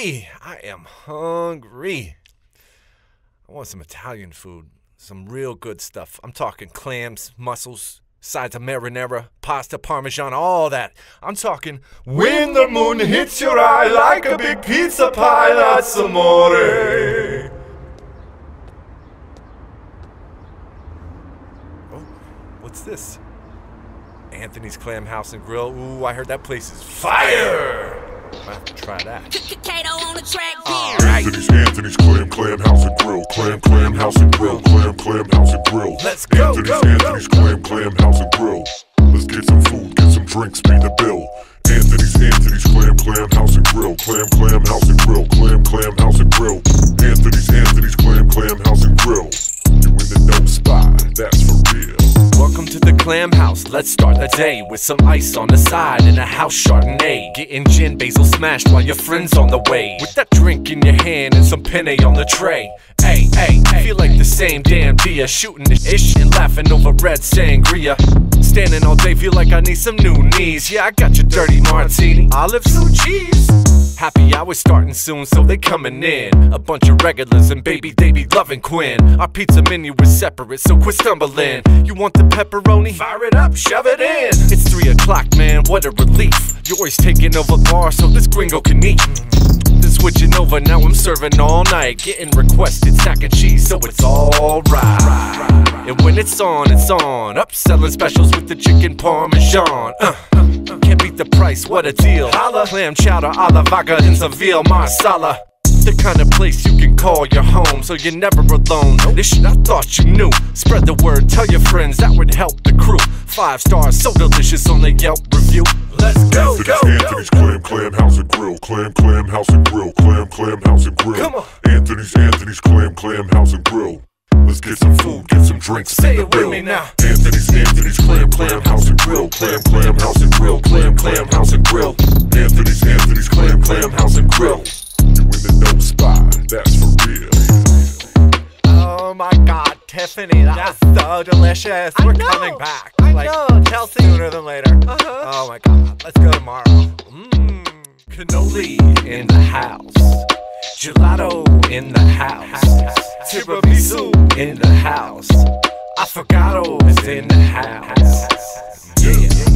I am hungry. I want some Italian food. Some real good stuff. I'm talking clams, mussels, sides of marinara, pasta, parmesan, all that. I'm talking when the moon hits your eye like a big pizza pie, that's amore. Oh, what's this? Anthony's Clam House and Grill. Ooh, I heard that place is fire. I have to try that. Kato on the track, All yeah. right. Anthony's, Anthony's Clam, Clam House and Grill, Clam, Clam House and Grill, Clam, Clam House and Grill. Let's go, Anthony's, go, go. Anthony's Clam, Clam House and Grill. Let's get some food, get some drinks, pay the bill. Anthony's, Anthony's Clam, Clam House and Grill, Clam, Clam House and Grill, the Clam House. Let's start the day with some ice on the side and a house Chardonnay. Getting gin basil smashed while your friends on the way. With that drink in your hand and some penne on the tray. Hey, hey. Feel like the same damn dia. Shooting the ish and laughing over red sangria. Standing all day, feel like I need some new knees. Yeah, I got your dirty martini. Olive, blue cheese. Happy hours starting soon, so they coming in. A bunch of regulars and baby, they be loving Quinn. Our pizza menu is separate, so quit stumbling. You want the pepperoni? Fire it up, shove it in. It's three o'clock, man, what a relief. Always taking over bar, so this gringo can eat. Then switching over, now I'm serving all night. Getting requested stack of cheese, so it's alright. And when it's on, it's on. Upselling specials with the chicken parmesan. Uh, can't beat the price, what a deal. Holla. Clam chowder, a la vodka, and Seville marsala. The kind of place you can call your home, so you're never alone. This shit I thought you knew. Spread the word, tell your friends, that would help the crew. Five stars, so delicious on the Yelp review. Let's go, Anthony's, go, go. Anthony's Clam, Clam House and Grill, Clam, Clam House and Grill, Clam, Clam House and Grill. Come on. Anthony's, Anthony's Clam, Clam House and Grill. Let's get some food, get some drinks, Say it with me now. Anthony's, Anthony's Clam, Clam House and Grill, Clam, Clam House and Grill, Clam, Clam House and Grill. Anthony's, Anthony's Clam, Clam House and Grill. You in the dope spot, that's for real. Oh my god, Tiffany, that was so delicious. I We're know. coming back. I like, know, Chelsea. Sooner than later. Uh-huh. Oh my god, let's go tomorrow. Mmm. Cannoli in the house. Gelato in the house. Tiramisu in the house. Affogato is in the house. Yeah.